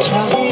Shall we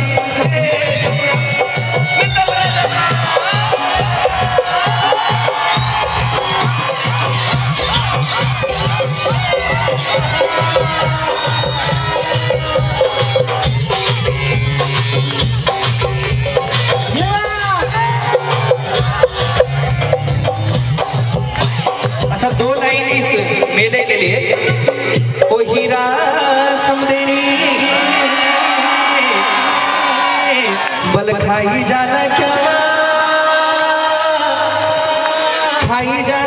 कसम देनी बल खाई जाना क्या? खाई जाना